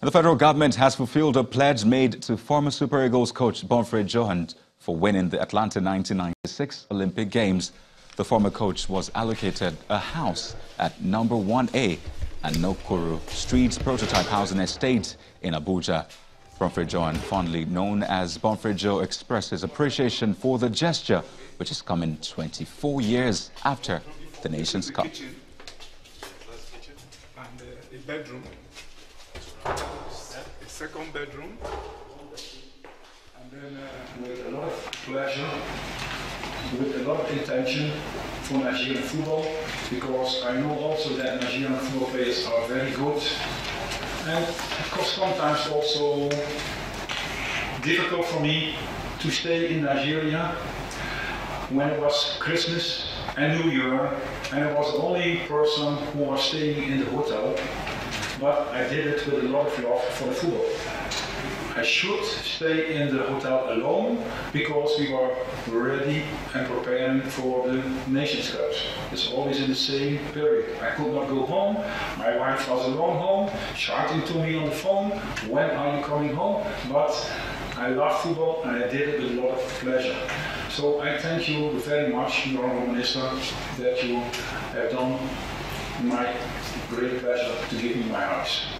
The federal government has fulfilled a pledge made to former Super Eagles coach Bonfrere Johan for winning the Atlanta 1996 Olympic Games. The former coach was allocated a house at number 1A and Nokuru Street's prototype housing estate in Abuja. Bonfrere Johan, fondly known as Bonfrere Joe, expressed his appreciation for the gesture, which is coming 24 years after the Nations Cup. Kitchen. And uh, a bedroom. Second bedroom. And then uh, with a lot of pleasure, with a lot of intention for Nigerian football, because I know also that Nigerian football players are very good, and of course sometimes also difficult for me to stay in Nigeria when it was Christmas and New Year, and I was the only person who was staying in the hotel, but I did it with a lot of love for the football. I should stay in the hotel alone because we were ready and preparing for the Nations Cup. It's always in the same period. I could not go home. My wife was alone home, shouting to me on the phone, when are you coming home? But I love football and I did it with a lot of pleasure. So I thank you very much, Honourable Minister, that you have done my great pleasure to give me my house.